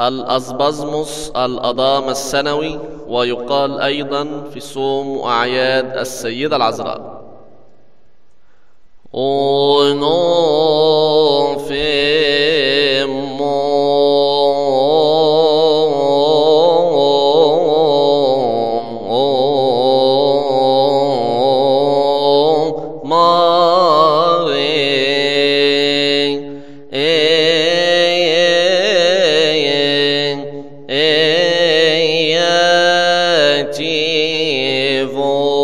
الأزبزموس الأضام السنوي ويقال أيضا في صوم وأعياد السيدة العذراء. في evil.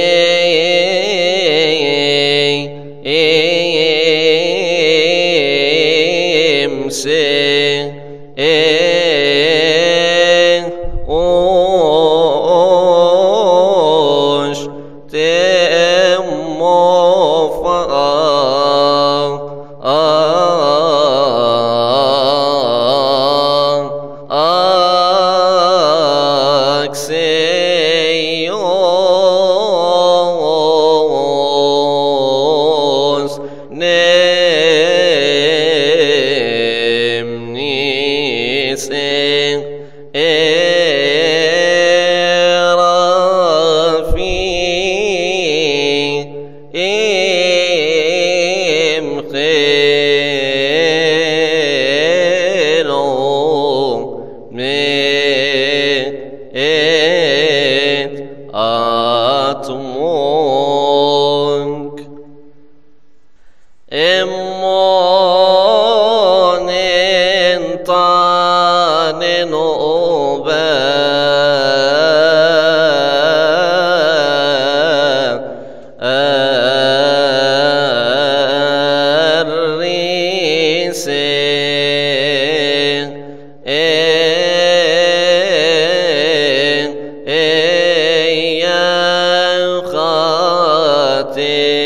eh, eh.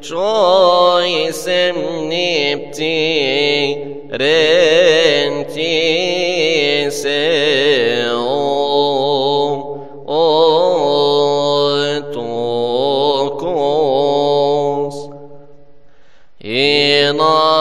čoisem nipti renti se om otokos ina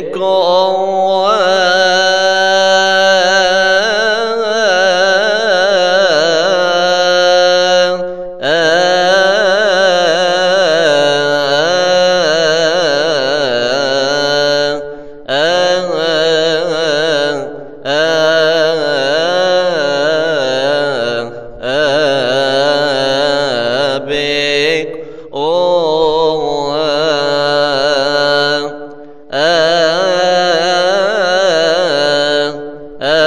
ko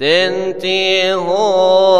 تنتهون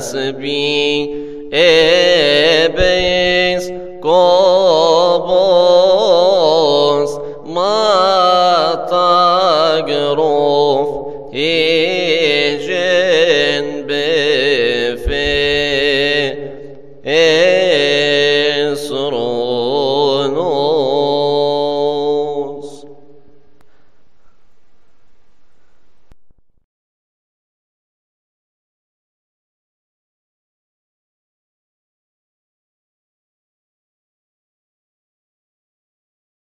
تسبيح